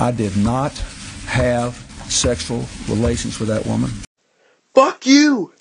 I did not have sexual relations with that woman. Fuck you!